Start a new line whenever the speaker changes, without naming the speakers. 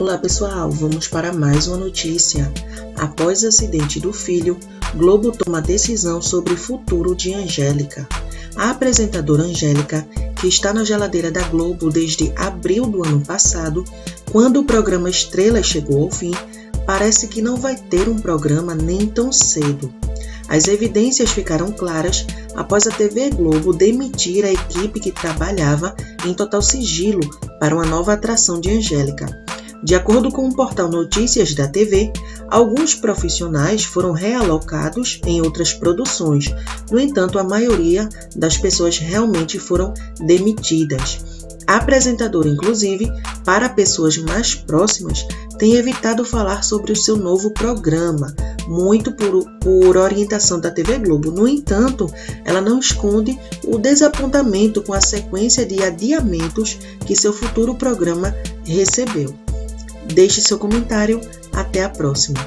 Olá pessoal, vamos para mais uma notícia. Após acidente do filho, Globo toma decisão sobre o futuro de Angélica. A apresentadora Angélica, que está na geladeira da Globo desde abril do ano passado, quando o programa Estrela chegou ao fim, parece que não vai ter um programa nem tão cedo. As evidências ficaram claras após a TV Globo demitir a equipe que trabalhava em total sigilo para uma nova atração de Angélica. De acordo com o portal Notícias da TV, alguns profissionais foram realocados em outras produções. No entanto, a maioria das pessoas realmente foram demitidas. A apresentadora, inclusive, para pessoas mais próximas, tem evitado falar sobre o seu novo programa, muito por, por orientação da TV Globo. No entanto, ela não esconde o desapontamento com a sequência de adiamentos que seu futuro programa recebeu. Deixe seu comentário. Até a próxima!